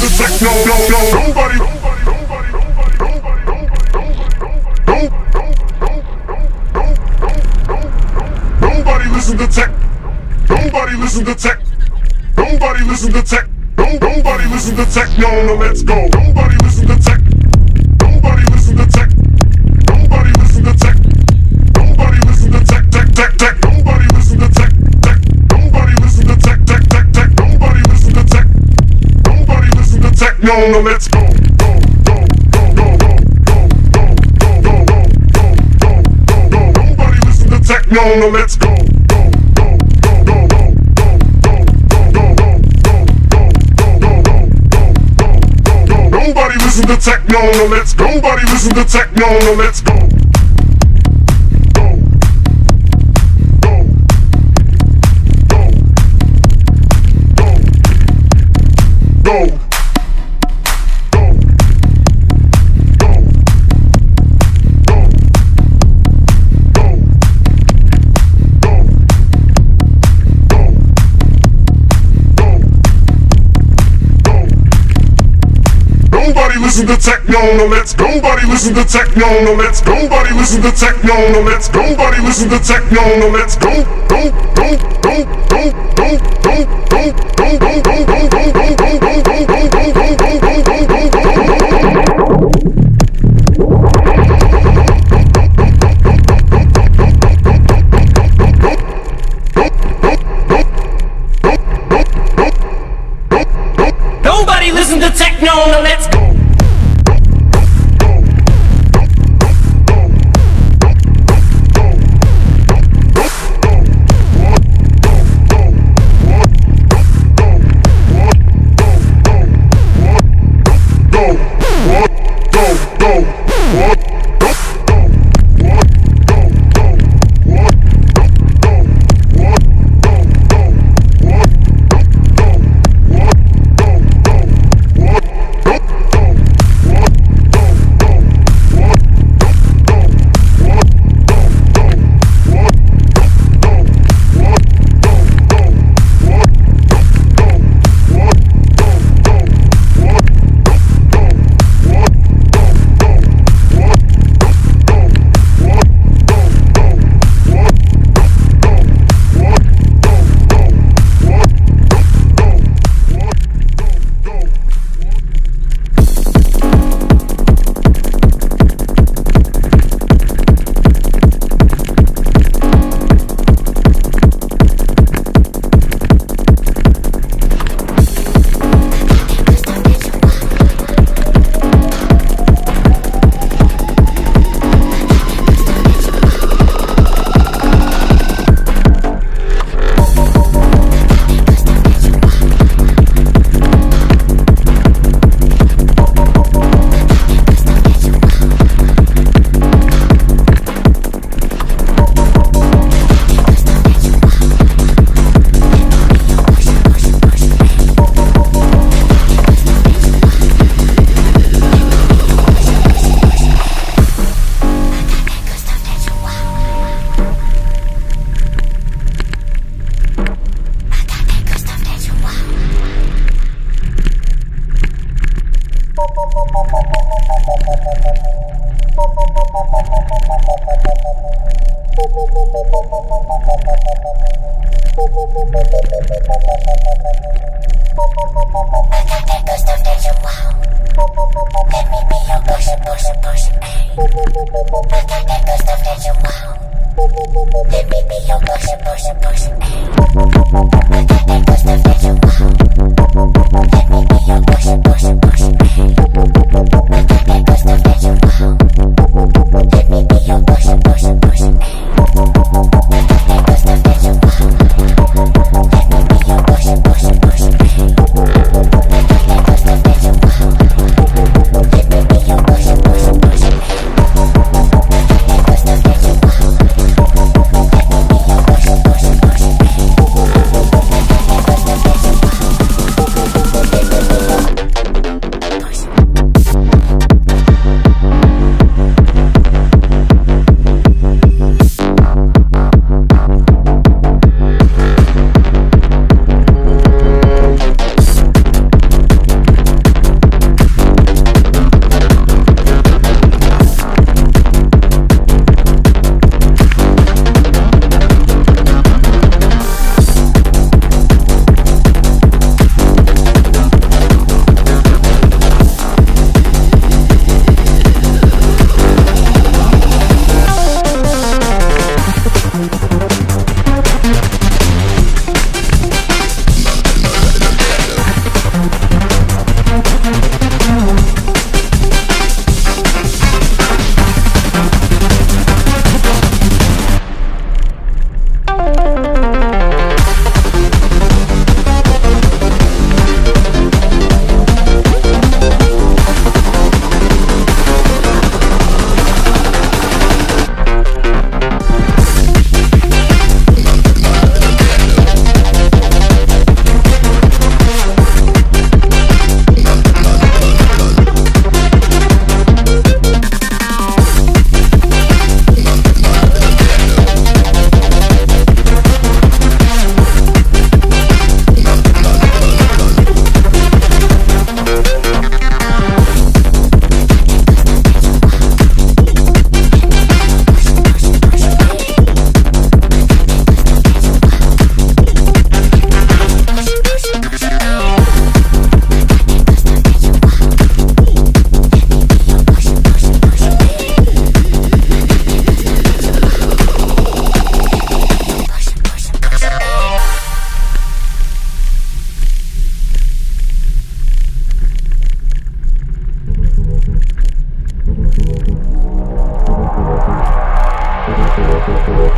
No, no, no, nobody. Nobody listen to tech. Nobody listen to tech. Nobody listen to tech. Nobody listen to tech. No, no, let's go. Nobody listen to no, no, let's go. Nobody listen to techno, no let's go. Nobody listen to techno, no let's go. Listen to techno, no let's go. Nobody listen to techno, no let's go. Nobody listen to techno, no let's go. Nobody listen to techno, no let's go. Go, go, go, go, go, go, go, go, go, go, go, go, go, go, go, go, go, Let me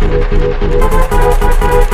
Thank you.